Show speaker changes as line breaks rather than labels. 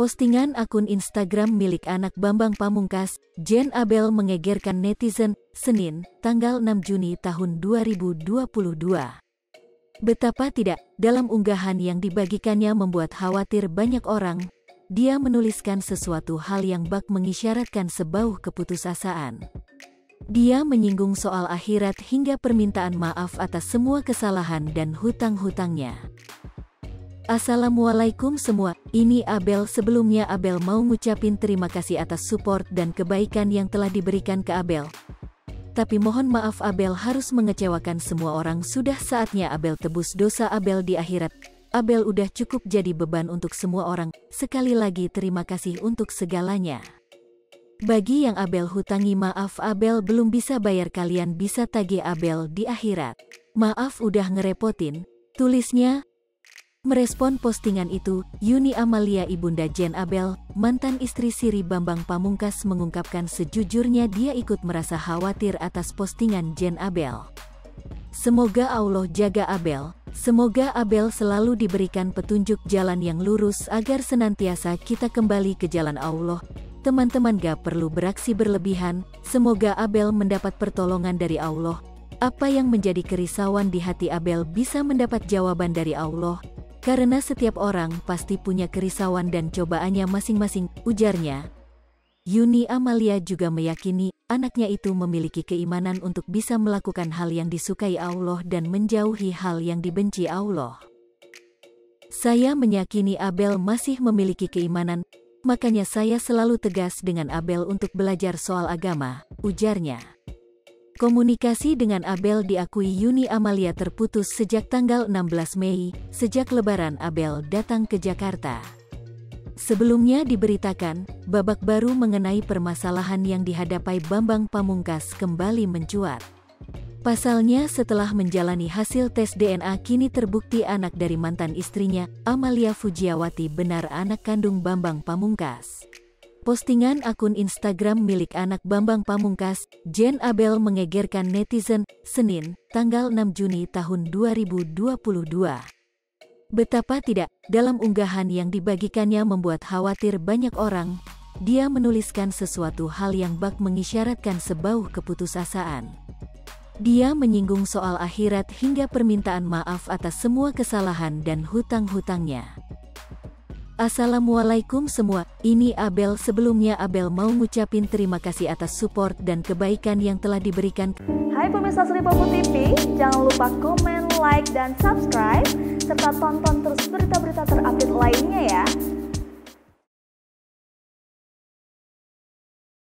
Postingan akun Instagram milik anak Bambang Pamungkas, Jen Abel mengegerkan netizen, Senin, tanggal 6 Juni tahun 2022. Betapa tidak, dalam unggahan yang dibagikannya membuat khawatir banyak orang, dia menuliskan sesuatu hal yang bak mengisyaratkan sebauh keputusasaan. Dia menyinggung soal akhirat hingga permintaan maaf atas semua kesalahan dan hutang-hutangnya. Assalamualaikum semua, ini Abel sebelumnya Abel mau ngucapin terima kasih atas support dan kebaikan yang telah diberikan ke Abel. Tapi mohon maaf Abel harus mengecewakan semua orang sudah saatnya Abel tebus dosa Abel di akhirat. Abel udah cukup jadi beban untuk semua orang, sekali lagi terima kasih untuk segalanya. Bagi yang Abel hutangi maaf Abel belum bisa bayar kalian bisa tagih Abel di akhirat. Maaf udah ngerepotin, tulisnya, Merespon postingan itu, Yuni Amalia Ibunda Jen Abel, mantan istri Siri Bambang Pamungkas mengungkapkan sejujurnya dia ikut merasa khawatir atas postingan Jen Abel. Semoga Allah jaga Abel, semoga Abel selalu diberikan petunjuk jalan yang lurus agar senantiasa kita kembali ke jalan Allah. Teman-teman gak perlu beraksi berlebihan, semoga Abel mendapat pertolongan dari Allah. Apa yang menjadi kerisauan di hati Abel bisa mendapat jawaban dari Allah, karena setiap orang pasti punya kerisauan dan cobaannya masing-masing, ujarnya. Yuni Amalia juga meyakini anaknya itu memiliki keimanan untuk bisa melakukan hal yang disukai Allah dan menjauhi hal yang dibenci Allah. Saya meyakini Abel masih memiliki keimanan, makanya saya selalu tegas dengan Abel untuk belajar soal agama, ujarnya. Komunikasi dengan Abel diakui Yuni Amalia terputus sejak tanggal 16 Mei, sejak lebaran Abel datang ke Jakarta. Sebelumnya diberitakan, babak baru mengenai permasalahan yang dihadapi Bambang Pamungkas kembali mencuat. Pasalnya setelah menjalani hasil tes DNA kini terbukti anak dari mantan istrinya, Amalia Fujiawati benar anak kandung Bambang Pamungkas. Postingan akun Instagram milik anak Bambang Pamungkas, Jen Abel mengegerkan netizen, Senin, tanggal 6 Juni tahun 2022. Betapa tidak, dalam unggahan yang dibagikannya membuat khawatir banyak orang, dia menuliskan sesuatu hal yang bak mengisyaratkan sebauh keputusasaan. Dia menyinggung soal akhirat hingga permintaan maaf atas semua kesalahan dan hutang-hutangnya. Assalamualaikum semua, ini Abel sebelumnya Abel mau ngucapin terima kasih atas support dan kebaikan yang telah diberikan.
Hai pemirsa Sri Popo TV, jangan lupa komen, like, dan subscribe, serta tonton terus berita-berita